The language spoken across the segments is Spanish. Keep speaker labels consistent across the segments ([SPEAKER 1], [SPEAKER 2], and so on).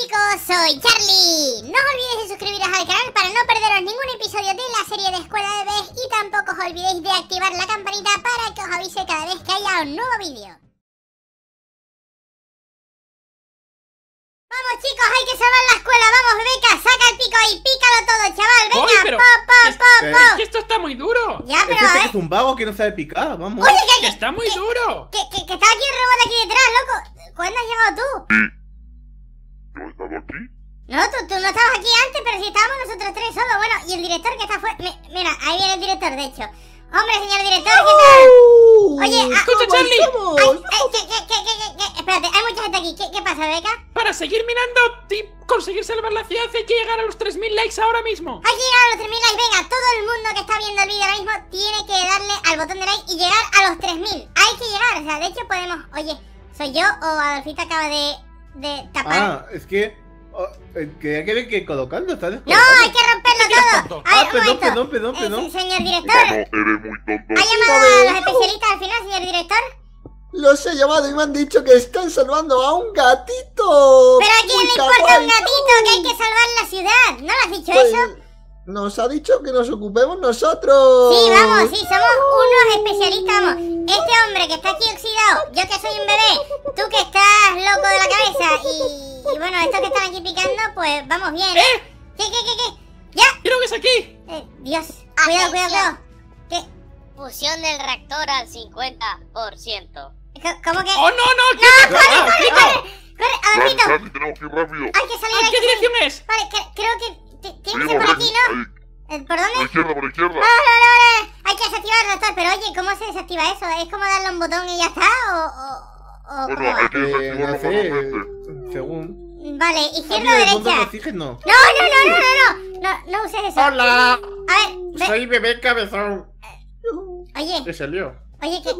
[SPEAKER 1] chicos, soy Charlie. No os olvidéis de suscribiros al canal para no perderos ningún episodio de la serie de Escuela de Bebés y tampoco os olvidéis de activar la campanita para que os avise cada vez que haya un nuevo vídeo. Vamos chicos, hay que salvar la escuela, vamos Bebeca, saca el pico ahí, pícalo todo chaval, venga,
[SPEAKER 2] pero-
[SPEAKER 1] po, po,
[SPEAKER 2] es-
[SPEAKER 1] po,
[SPEAKER 2] Es
[SPEAKER 1] po.
[SPEAKER 2] que esto está muy duro.
[SPEAKER 1] Ya, pero
[SPEAKER 3] Es
[SPEAKER 1] a
[SPEAKER 3] que
[SPEAKER 1] ver,
[SPEAKER 3] es un vago que no sabe picar, vamos.
[SPEAKER 1] oye, que,
[SPEAKER 2] Que está muy duro.
[SPEAKER 1] que, que, que está aquí el robot aquí detrás, loco. ¿Cuándo has llegado tú?
[SPEAKER 4] ¿Yo he estado aquí?
[SPEAKER 1] No, tú, tú no estabas aquí antes, pero si estábamos nosotros tres solo. Bueno, y el director que está fuera. Mira, ahí viene el director, de hecho. Hombre, señor director, ¿qué tal? Oye, ah,
[SPEAKER 2] Escucha,
[SPEAKER 3] ¿cómo
[SPEAKER 2] Charlie.
[SPEAKER 1] Ay, ay, ¿qué, qué, qué, qué, qué? Espérate, hay mucha gente aquí. ¿Qué, qué pasa, Beca?
[SPEAKER 2] Para seguir mirando y conseguir salvar la ciudad hay que llegar a los 3.000 likes ahora mismo.
[SPEAKER 1] Hay que llegar a los 3.000 likes. Venga, todo el mundo que está viendo el vídeo ahora mismo tiene que darle al botón de like y llegar a los 3.000. Hay que llegar, o sea, de hecho podemos... Oye, ¿soy yo o Adolfito acaba de, de tapar?
[SPEAKER 3] Ah, es que. oh, eh, que que que colocando, ¿estás
[SPEAKER 1] no, hay que romperlo
[SPEAKER 2] ¿Qué quieres,
[SPEAKER 1] todo.
[SPEAKER 2] tonto?
[SPEAKER 1] A ver,
[SPEAKER 3] Ah, perdón, perdón, perdón,
[SPEAKER 1] Eh,
[SPEAKER 3] perdón.
[SPEAKER 1] se- señor
[SPEAKER 4] No,
[SPEAKER 1] director,
[SPEAKER 4] eres muy tonto.
[SPEAKER 1] ¿ha llamado a los especialistas al final, señor director?
[SPEAKER 5] Los he llamado y me han dicho que están salvando a un gatito.
[SPEAKER 1] Pero a quién le importa un gatito que hay que salvar la ciudad. ¿No lo has dicho
[SPEAKER 5] Pues,
[SPEAKER 1] eso?
[SPEAKER 5] Nos ha dicho que nos ocupemos nosotros.
[SPEAKER 1] Sí, vamos, sí, somos unos especialistas, vamos. Este hombre que está aquí oxidado, yo que soy un bebé, tú que estás loco de la cabeza y, y bueno, estos que están aquí picando, pues vamos bien.
[SPEAKER 2] ¿Eh?
[SPEAKER 1] ¿Qué, qué, qué, qué? ¡Ya!
[SPEAKER 2] Creo que es aquí.
[SPEAKER 1] Eh, Dios, cuidado, cuidado, cuidado. ¿Qué?
[SPEAKER 6] Fusión del reactor al 50%.
[SPEAKER 1] Co- ¿Cómo que?
[SPEAKER 2] ¡Oh, no, no! ¿Qué
[SPEAKER 1] ¡No, corre, corre, corre! ¡Corre, Adolfito!
[SPEAKER 4] Tenemos que ir rápido.
[SPEAKER 1] Hay que salir,
[SPEAKER 2] ¿En
[SPEAKER 1] hay
[SPEAKER 2] qué dirección es?
[SPEAKER 1] Vale, cre- creo que por aquí, ¿no?
[SPEAKER 4] Ahí,
[SPEAKER 1] Eh, ¿Por
[SPEAKER 4] por la
[SPEAKER 1] dónde?
[SPEAKER 4] izquierda, por la izquierda.
[SPEAKER 1] Vale, vale, vale. Hay que desactivar el reactor, pero oye, ¿cómo se desactiva eso? ¿Es como darle a un botón y ya está? ¿O, o, o
[SPEAKER 4] Bueno, hay que
[SPEAKER 3] Eh, no
[SPEAKER 4] desactivarlo
[SPEAKER 3] sé,
[SPEAKER 4] manualmente.
[SPEAKER 3] según.
[SPEAKER 1] Vale, izquierda o derecha.
[SPEAKER 3] oxígeno.
[SPEAKER 1] No, no, no, no, no, no. No, no uses eso.
[SPEAKER 3] Hola,
[SPEAKER 1] A ver, ve-
[SPEAKER 3] soy bebé cabezón.
[SPEAKER 1] oye,
[SPEAKER 3] ¿Qué salió?
[SPEAKER 1] oye, que,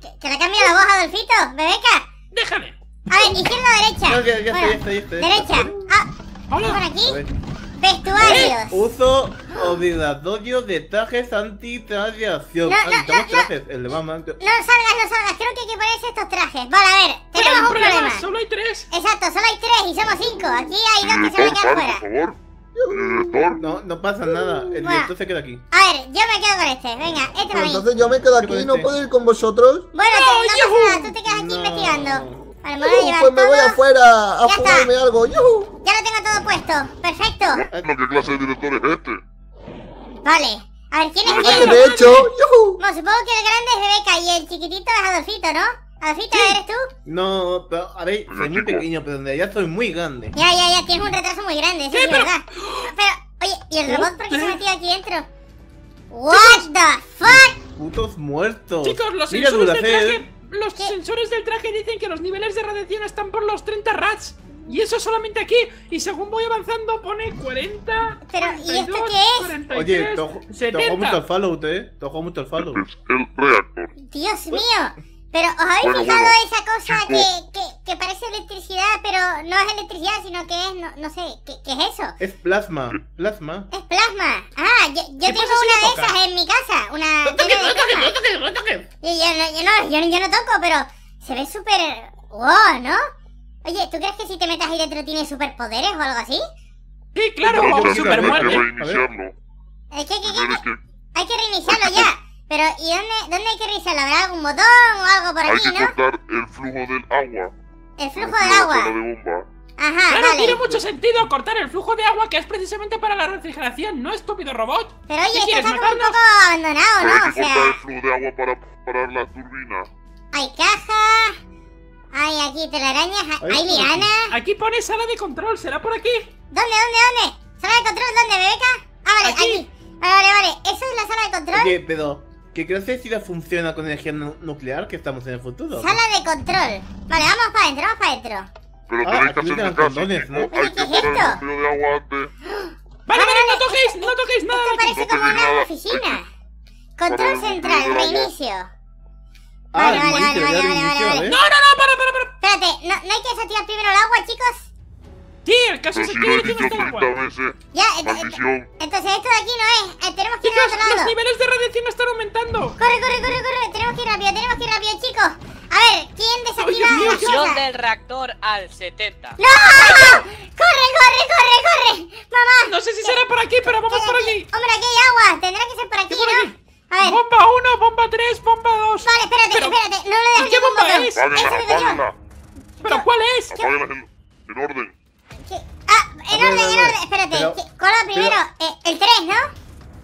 [SPEAKER 1] que, que le cambia la voz a Adolfito, Bebeca.
[SPEAKER 2] Déjame.
[SPEAKER 1] A ver, izquierda o derecha.
[SPEAKER 3] No, ya, ya
[SPEAKER 1] Bueno,
[SPEAKER 3] estoy, ya estoy, ya
[SPEAKER 1] Derecha.
[SPEAKER 3] estoy.
[SPEAKER 1] Ah, ¿por
[SPEAKER 2] Hola.
[SPEAKER 1] aquí? Vestuarios.
[SPEAKER 3] Uso obligatorio de trajes anti-radiación.
[SPEAKER 1] No, no,
[SPEAKER 3] necesitamos
[SPEAKER 1] no, no.
[SPEAKER 3] trajes. El de mamá.
[SPEAKER 1] No salgas, no salgas. Creo que hay que ponerse estos trajes. Vale, a ver, tenemos
[SPEAKER 2] un problema,
[SPEAKER 1] problema.
[SPEAKER 2] solo hay tres.
[SPEAKER 1] Exacto, solo hay tres y somos cinco. Aquí hay dos que se van a quedar fuera.
[SPEAKER 4] por favor.
[SPEAKER 3] No, no pasa nada. El
[SPEAKER 1] Bueno.
[SPEAKER 3] director se queda aquí.
[SPEAKER 1] A ver, yo me quedo con este. Venga, este para mí.
[SPEAKER 5] entonces yo me quedo aquí y no
[SPEAKER 3] este.
[SPEAKER 5] puedo ir con vosotros.
[SPEAKER 1] Bueno,
[SPEAKER 2] ¡No,
[SPEAKER 1] te- no pasa nada, tú te quedas aquí
[SPEAKER 3] No.
[SPEAKER 1] investigando. Vale, me voy a llevar
[SPEAKER 5] pues me voy afuera a
[SPEAKER 1] Ya
[SPEAKER 5] fumarme
[SPEAKER 1] está.
[SPEAKER 5] algo. ¡Yujú!
[SPEAKER 1] Ya todo puesto. Perfecto.
[SPEAKER 4] bueno, ¿qué clase de director es este?
[SPEAKER 1] Vale. A ver, ¿quién es quién?
[SPEAKER 5] De hecho, ¡yujú!
[SPEAKER 1] Bueno, supongo que el grande es Bebeca y el chiquitito es Adolfito, ¿no? Adolfito, ¿eres tú?
[SPEAKER 3] No, pero a ver, soy muy pequeño, pero en realidad soy muy grande.
[SPEAKER 1] Ya, ya, ya, tienes un retraso muy grande, eso
[SPEAKER 2] ¿Qué?
[SPEAKER 1] sí es
[SPEAKER 2] Pero-
[SPEAKER 1] verdad. Pero, oye, ¿y el robot por qué se
[SPEAKER 2] ¿Eh?
[SPEAKER 1] metió aquí dentro? What the fuck?
[SPEAKER 3] Putos muertos.
[SPEAKER 2] Chicos, los
[SPEAKER 3] Mira,
[SPEAKER 2] sensores del traje. Los sensores del traje dicen que los niveles de radiación están por los 30 rats. Y eso solamente aquí. Y según voy avanzando, pone 40.
[SPEAKER 1] Pero, ¿y esto
[SPEAKER 2] 42,
[SPEAKER 1] qué es?
[SPEAKER 2] 43,
[SPEAKER 3] Oye, te ojo- te
[SPEAKER 2] 70.
[SPEAKER 3] ojo mucho el Fallout, eh. Te ojo mucho el Fallout.
[SPEAKER 4] Es el reactor.
[SPEAKER 1] Dios mío. Pero, ¿os habéis
[SPEAKER 4] Bueno,
[SPEAKER 1] fijado
[SPEAKER 4] bueno,
[SPEAKER 1] esa cosa que, que, que parece electricidad, pero no es electricidad, sino que es, no, no sé, ¿qué, qué es eso?
[SPEAKER 3] Es plasma. Plasma.
[SPEAKER 1] Es plasma. Ah, yo, yo
[SPEAKER 2] ¿Qué
[SPEAKER 1] tengo una de esas en mi casa. Una
[SPEAKER 2] No toques, no toques, no toques, no toques.
[SPEAKER 1] Yo, yo no, yo, no, yo, yo no toco, pero se ve súper... ¡Wow! ¿no? Oye, ¿tú crees que si te metes ahí dentro tienes superpoderes o algo así?
[SPEAKER 2] Sí, claro,
[SPEAKER 4] Pero
[SPEAKER 2] o
[SPEAKER 4] Charlie,
[SPEAKER 2] super
[SPEAKER 4] hay que reiniciarlo.
[SPEAKER 1] ¿Qué, qué, qué,
[SPEAKER 4] que,
[SPEAKER 1] Hay que reiniciarlo ya. Pero, ¿y dónde, dónde hay que reiniciarlo? ¿Habrá algún botón o algo por
[SPEAKER 4] hay
[SPEAKER 1] aquí,
[SPEAKER 4] que
[SPEAKER 1] no?
[SPEAKER 4] cortar el flujo del agua.
[SPEAKER 1] El flujo
[SPEAKER 4] La
[SPEAKER 1] del agua.
[SPEAKER 4] de bomba.
[SPEAKER 1] Ajá,
[SPEAKER 2] Claro, tiene mucho sentido cortar el flujo de agua que es precisamente para la refrigeración, ¿no, estúpido robot?
[SPEAKER 1] Pero oye,
[SPEAKER 2] ¿Qué
[SPEAKER 1] esto está como un poco abandonado,
[SPEAKER 4] Pero
[SPEAKER 1] ¿no?
[SPEAKER 4] hay
[SPEAKER 1] O
[SPEAKER 4] que cortar el
[SPEAKER 1] sea,
[SPEAKER 4] flujo de agua para parar las turbinas.
[SPEAKER 1] hay caja, hay aquí telarañas,
[SPEAKER 3] Ay,
[SPEAKER 1] hay lianas.
[SPEAKER 2] Aquí pone sala de control, ¿será por aquí?
[SPEAKER 1] ¿Dónde, dónde, dónde? ¿Sala de control dónde, Bebeca? Ah, vale,
[SPEAKER 2] Aquí.
[SPEAKER 1] aquí. Vale, vale, vale. ¿Eso es la sala de control?
[SPEAKER 3] Oye, pero. ¿Qué clase de ciudad funciona con energía nu- nuclear? Que estamos en el futuro.
[SPEAKER 1] Sala de control. Vale, vamos para adentro, vamos para adentro.
[SPEAKER 4] Pero
[SPEAKER 3] Ah,
[SPEAKER 4] tenéis que chicos.
[SPEAKER 3] ¿no?
[SPEAKER 4] Hay que
[SPEAKER 1] ¿qué es
[SPEAKER 4] parar
[SPEAKER 1] esto?
[SPEAKER 4] bombeo de agua antes.
[SPEAKER 2] Vale, vale, no toquéis, no toquéis nada
[SPEAKER 1] Esto parece
[SPEAKER 4] no
[SPEAKER 1] como una
[SPEAKER 4] nada.
[SPEAKER 1] oficina. Control central, reinicio.
[SPEAKER 3] Ah,
[SPEAKER 1] vale, vale, vale, vale, vale, vale,
[SPEAKER 2] No, no, no, para, para, para.
[SPEAKER 1] Espérate, ¿no, ¿no hay que desactivar primero el agua, chicos?
[SPEAKER 2] Sí, el caso es que tiene que
[SPEAKER 4] estar
[SPEAKER 2] agua.
[SPEAKER 4] Veces.
[SPEAKER 1] Ya, eh, eh,
[SPEAKER 4] entonces,
[SPEAKER 1] entonces esto de aquí no es. Eh, tenemos que ir
[SPEAKER 2] chicos,
[SPEAKER 1] a
[SPEAKER 2] otro
[SPEAKER 1] lado.
[SPEAKER 2] Los niveles de radiación están aumentando.
[SPEAKER 1] Corre, corre, corre, corre. Tenemos que ir rápido, tenemos que ir rápido, chicos. A ver, ¿quién desactiva
[SPEAKER 6] la
[SPEAKER 1] cosa?
[SPEAKER 6] del reactor al 70.
[SPEAKER 1] ¡No! ¡Corre,
[SPEAKER 4] corre, corre,
[SPEAKER 1] corre! Mamá. No
[SPEAKER 3] sé si
[SPEAKER 1] será
[SPEAKER 3] por aquí,
[SPEAKER 1] pero
[SPEAKER 2] vamos por aquí.
[SPEAKER 1] Hombre, aquí hay agua. Tendrá que ser por aquí, ¿no?
[SPEAKER 3] A ver.
[SPEAKER 1] Bomba 1,
[SPEAKER 3] bomba
[SPEAKER 1] 3, bomba 2. Vale, espera. Ah, ¿Pero cuál es? En, orden. Ah, en orden, en orden. Espérate. Primero. Eh, el 3, ¿no?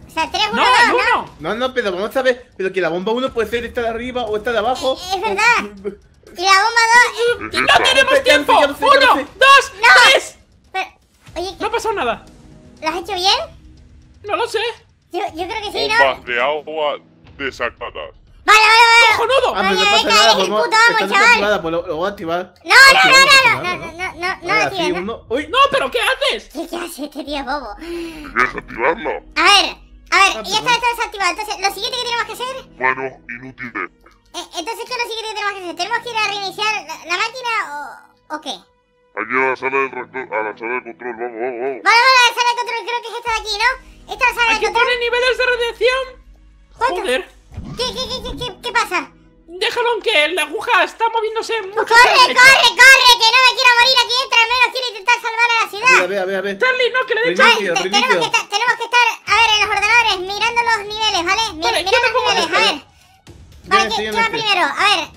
[SPEAKER 1] O sea, 3, 1,
[SPEAKER 2] no,
[SPEAKER 1] 2, ¿no?
[SPEAKER 3] No, no, pero vamos a ver. Pero que la bomba 1 puede ser esta de arriba o esta de abajo.
[SPEAKER 1] Eh, es, verdad. Y la bomba 2.
[SPEAKER 4] Eh.
[SPEAKER 2] ¡No tenemos tiempo! ¡Uno, dos,
[SPEAKER 1] no.
[SPEAKER 2] tres! No pasó nada.
[SPEAKER 1] ¿Lo has hecho bien?
[SPEAKER 2] No lo sé.
[SPEAKER 1] Yo, creo que sí, ¿no?
[SPEAKER 4] De agua.
[SPEAKER 1] Vale, vale,
[SPEAKER 2] ¡Cojonudo!
[SPEAKER 3] Ah, pero no pasa nada, vamos.
[SPEAKER 1] puto amo,
[SPEAKER 3] Está pues lo, lo voy a activar.
[SPEAKER 1] No, no, no, no, no, no, no, no, no ¿no?
[SPEAKER 3] ¡Uy!
[SPEAKER 2] No, pero ¿qué haces?
[SPEAKER 1] ¿Qué, ¿Qué hace este tío bobo?
[SPEAKER 4] ¿Quieres activarlo?
[SPEAKER 1] A ver, a ver,
[SPEAKER 3] Ah,
[SPEAKER 1] ya está esto desactivado. Entonces, lo siguiente que tenemos que hacer.
[SPEAKER 4] Bueno, inútiles.
[SPEAKER 1] eh, entonces, ¿qué es lo siguiente que tenemos que hacer? ¿Tenemos que ir a reiniciar la, la máquina o, o qué?
[SPEAKER 4] Aquí a la sala del a la sala de control, vamos, vamos, vamos.
[SPEAKER 1] Vale, vale, la sala de control, creo que es esta de aquí, ¿no? Esta es la sala de
[SPEAKER 2] Aquí
[SPEAKER 1] control.
[SPEAKER 2] pone niveles de radiación.
[SPEAKER 1] ¿Cuánto?
[SPEAKER 2] Joder.
[SPEAKER 1] ¿Qué, qué, qué, qué, qué, qué pasa?
[SPEAKER 2] Déjalo que la aguja está moviéndose mucho.
[SPEAKER 1] ¡Corre, corre, corre! ¡Que no me quiero morir aquí dentro! Al menos quiero intentar salvar a la
[SPEAKER 3] A ver, a
[SPEAKER 1] ciudad.
[SPEAKER 3] ver, a ver, a ver.
[SPEAKER 2] Charlie, no, que le
[SPEAKER 1] te-
[SPEAKER 3] reinicio.
[SPEAKER 1] tenemos, que estar, tenemos que estar, a ver, en los ordenadores, mirando los niveles, ¿vale? Mi-
[SPEAKER 2] Vale,
[SPEAKER 1] mirando los niveles, a ver. Vale, ¿qué, va primero? A ver,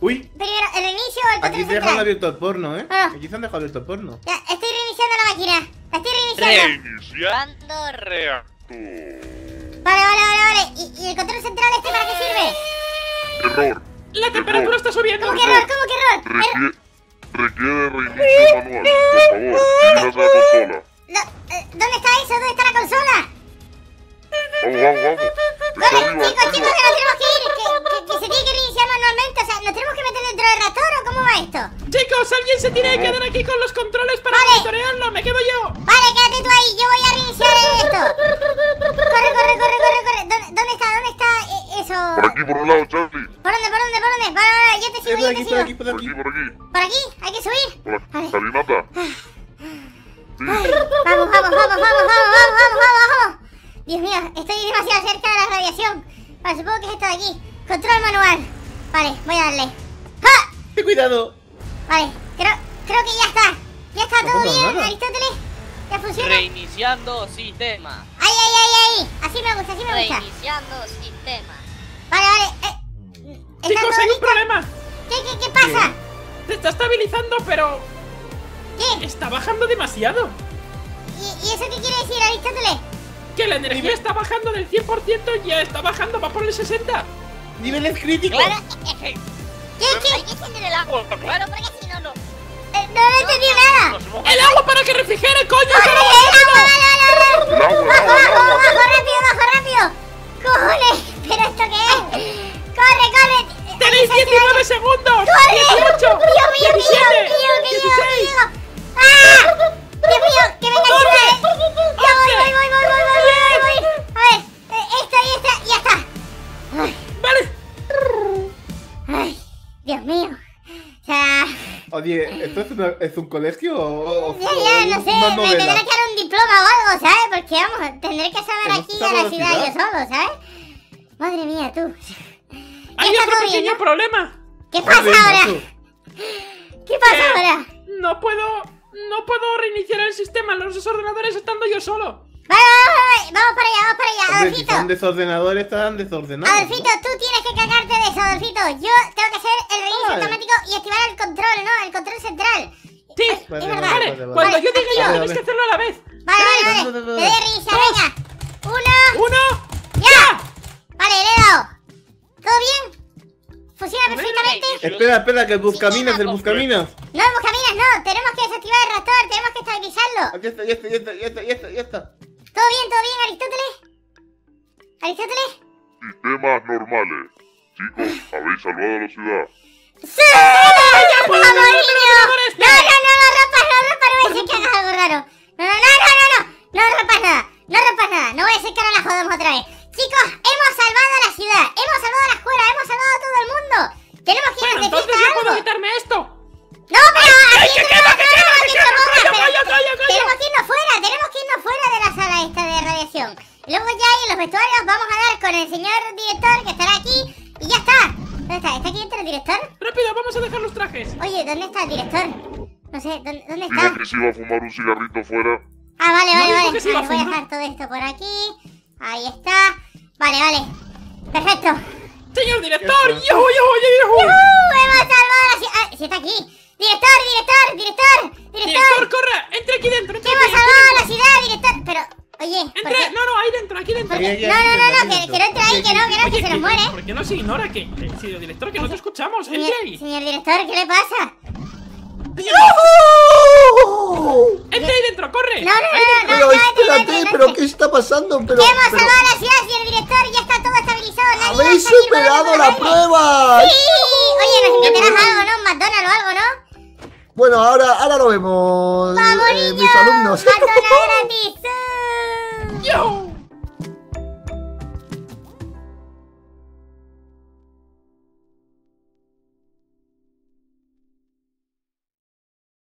[SPEAKER 3] Uy,
[SPEAKER 1] primero, ¿el reinicio o el
[SPEAKER 3] aquí
[SPEAKER 1] control
[SPEAKER 3] se dejan
[SPEAKER 1] central?
[SPEAKER 3] abierto el porno, ¿eh?
[SPEAKER 1] Ah.
[SPEAKER 3] Aquí se han dejado abierto el porno.
[SPEAKER 1] Ya, estoy reiniciando la máquina. La estoy reiniciando.
[SPEAKER 4] Reiniciando reactor.
[SPEAKER 1] Vale, vale, vale, vale. ¿Y, y el control central este para qué sirve?
[SPEAKER 4] Error.
[SPEAKER 2] La temperatura está subiendo.
[SPEAKER 1] ¿Cómo que error? ¿Cómo que error? Er-
[SPEAKER 4] Requiere, requiere reinicio manual. Por favor, la consola.
[SPEAKER 1] eh, ¿Dónde está eso? ¿Dónde está la consola?
[SPEAKER 4] Vamos, vamos, vamos. Está
[SPEAKER 1] Vale,
[SPEAKER 4] arriba,
[SPEAKER 1] chicos,
[SPEAKER 4] arriba.
[SPEAKER 1] chicos, que nos tenemos que ir. Que, que, que se tiene que reiniciar manualmente. O sea, ¿nos tenemos que meter dentro del reactor o cómo va esto?
[SPEAKER 2] Chicos, alguien se tiene que quedar aquí con los controles para
[SPEAKER 1] Vale.
[SPEAKER 2] monitorearlo. Me quedo yo.
[SPEAKER 1] Vale, quédate tú ahí. Yo voy a reiniciar esto.
[SPEAKER 4] por un lado, Charlie.
[SPEAKER 1] ¿Por dónde, por dónde, por dónde? Va, va, te sigo, yo te sigo.
[SPEAKER 3] Por aquí, por aquí,
[SPEAKER 4] por aquí.
[SPEAKER 1] Por aquí, hay que subir.
[SPEAKER 4] Por
[SPEAKER 1] aquí,
[SPEAKER 4] caminata. Sí.
[SPEAKER 1] Vamos, vamos, vamos, vamos, vamos, vamos, vamos, vamos, Dios mío, estoy demasiado cerca de la radiación. Vale, supongo que es esto de aquí. Control manual. Vale, voy a darle. ¡Ja!
[SPEAKER 3] Ten cuidado.
[SPEAKER 1] Vale, creo, creo que ya está. Ya está todo bien,
[SPEAKER 3] nada.
[SPEAKER 1] Aristóteles. Ya funciona.
[SPEAKER 7] Reiniciando sistema.
[SPEAKER 1] Ay, ay, ay, ay. Así me gusta, así me gusta.
[SPEAKER 6] Reiniciando sistema.
[SPEAKER 1] Vale, vale. Eh, ¿Está
[SPEAKER 2] Chicos, hay un problema.
[SPEAKER 1] ¿Qué, qué, qué pasa?
[SPEAKER 2] Se está estabilizando, pero
[SPEAKER 1] ¿Qué?
[SPEAKER 2] está bajando demasiado.
[SPEAKER 1] ¿Y, ¿Y eso qué quiere decir, Aristóteles?
[SPEAKER 2] Que la energía está bajando del 100% y ya está bajando, va por el 60.
[SPEAKER 3] ¡Niveles críticos!
[SPEAKER 6] Claro,
[SPEAKER 1] ¿Qué, qué?
[SPEAKER 6] hay que encender el agua, claro, porque si no, no.
[SPEAKER 1] Eh, no, no entendí nada.
[SPEAKER 2] ¡El agua para que refrigere, coño!
[SPEAKER 1] ¡Corre,
[SPEAKER 2] ¡Que no va
[SPEAKER 1] el agua!
[SPEAKER 4] El agua, el
[SPEAKER 1] ¡Bajo,
[SPEAKER 4] agua, el
[SPEAKER 1] bajo,
[SPEAKER 4] agua.
[SPEAKER 1] bajo, rápido, bajo, rápido! ¡Cojones! ¿Pero esto qué es? ¡Corre, corre!
[SPEAKER 2] ¡Tenéis 19 segundos!
[SPEAKER 1] ¡Corre!
[SPEAKER 2] 18,
[SPEAKER 1] ¡Dios mío, llego,
[SPEAKER 2] 17,
[SPEAKER 1] que llego, que llego, que
[SPEAKER 2] 16.
[SPEAKER 1] llego! ¡Ah! ¡Dios mío, que venga
[SPEAKER 2] ¡Corre!
[SPEAKER 1] ayuda! ¡Ya voy, voy, voy, voy, voy, voy, voy, voy! A ver, eh, esta y esta, ya está. Ay,
[SPEAKER 2] Vale.
[SPEAKER 1] ay, Dios mío. O sea,
[SPEAKER 3] Oye, ¿esto es, una- es un colegio o, o-
[SPEAKER 1] ya, ya, no sé, me tendré que dar un diploma o algo, ¿sabes? Porque vamos, tendré que saber
[SPEAKER 3] ¿Hemos
[SPEAKER 1] aquí a la
[SPEAKER 3] en la
[SPEAKER 1] ciudad yo solo, ¿sabes? Madre mía, tú.
[SPEAKER 2] Hay otro
[SPEAKER 1] bien,
[SPEAKER 2] pequeño
[SPEAKER 1] ¿no?
[SPEAKER 2] problema.
[SPEAKER 1] ¿Qué pasa
[SPEAKER 3] Joder,
[SPEAKER 1] ahora? ¿Qué pasa
[SPEAKER 2] Eh,
[SPEAKER 1] ahora?
[SPEAKER 2] No puedo. No puedo reiniciar el sistema. Los dos ordenadores estando yo solo.
[SPEAKER 1] Vale, vale, vale, vamos para allá, vamos para allá,
[SPEAKER 3] Hombre, si
[SPEAKER 1] Adolfito.
[SPEAKER 3] son desordenadores, están desordenados.
[SPEAKER 1] Adolfito, tú tienes que cagarte de eso, Adolfito. Yo tengo que hacer el reinicio
[SPEAKER 3] Vale.
[SPEAKER 1] automático y activar el control, ¿no? El control central.
[SPEAKER 2] Sí.
[SPEAKER 1] Es verdad.
[SPEAKER 2] Vale,
[SPEAKER 3] vale, vale.
[SPEAKER 2] cuando
[SPEAKER 1] Vale,
[SPEAKER 2] yo diga
[SPEAKER 3] Vale,
[SPEAKER 2] tenéis que hacerlo a la vez.
[SPEAKER 1] Vale, vale,
[SPEAKER 3] Vale,
[SPEAKER 1] Te a reiniciar, venga. Uno.
[SPEAKER 2] Uno.
[SPEAKER 1] Perfectamente?
[SPEAKER 3] Espera, espera, que el buscaminas, el buscaminas.
[SPEAKER 1] No, buscaminas, no. Tenemos que desactivar el reactor, tenemos que estabilizarlo.
[SPEAKER 3] Aquí está, ya está, ya está, ya está, ya está, ya está.
[SPEAKER 1] ¿Todo bien, todo bien, Aristóteles? ¿Aristóteles?
[SPEAKER 4] Sistemas normales. Chicos, habéis salvado a la ciudad.
[SPEAKER 1] ¡Sí!
[SPEAKER 2] puedo
[SPEAKER 1] ¡Vamos,
[SPEAKER 2] ver el
[SPEAKER 1] niño! No, no, no, no rompas, no rompas, no voy a decir que hagas algo raro. No, no, no, no, no, no, no rompas nada, no rompas nada, no voy a hacer que ahora la jodamos otra vez. Chicos, hemos salvado a la al director. No sé, ¿dónde, dónde está?
[SPEAKER 4] Dijo que se iba a fumar un cigarrito afuera.
[SPEAKER 1] Ah, vale, vale,
[SPEAKER 2] no,
[SPEAKER 1] vale.
[SPEAKER 2] A
[SPEAKER 1] voy a dejar todo esto por aquí. Ahí está. Vale, vale. Perfecto.
[SPEAKER 2] Señor director, yo, yo, yo, yo.
[SPEAKER 1] Hemos salvado la ciudad. Ah, si está aquí. Director, director, director,
[SPEAKER 3] director. Director, corre, entra aquí
[SPEAKER 2] dentro. Entra hemos salvado la
[SPEAKER 1] ciudad, director. Pero, oye. ¿por qué? No, no, ahí dentro,
[SPEAKER 3] aquí dentro.
[SPEAKER 1] No, no, no,
[SPEAKER 3] no,
[SPEAKER 1] que, que no entra ahí, que no, que no, que se nos muere.
[SPEAKER 2] ¿Por qué no se ignora que, eh, señor director, que no te escuchamos? Ahí.
[SPEAKER 1] Señor director, ¿qué le pasa?
[SPEAKER 5] ¡Yujú!
[SPEAKER 2] ¡Entra ahí dentro, corre!
[SPEAKER 1] No, no, no, no, no, no,
[SPEAKER 5] espérate,
[SPEAKER 1] no,
[SPEAKER 5] pero. ¿qué está pasando? Pero,
[SPEAKER 1] hemos
[SPEAKER 5] pero
[SPEAKER 1] salvado la ciudad, señor director, ya está todo estabilizado. Nadie va a
[SPEAKER 5] habéis superado la prueba.
[SPEAKER 1] Sí, oye, nos invitarás algo, ¿no? Un McDonald's o algo, ¿no?
[SPEAKER 5] Bueno, ahora, ahora lo vemos,
[SPEAKER 1] ¡Vamos,
[SPEAKER 5] eh,
[SPEAKER 1] niños!
[SPEAKER 5] mis alumnos.
[SPEAKER 1] ¡McDonald's gratis!
[SPEAKER 2] ¡Yo!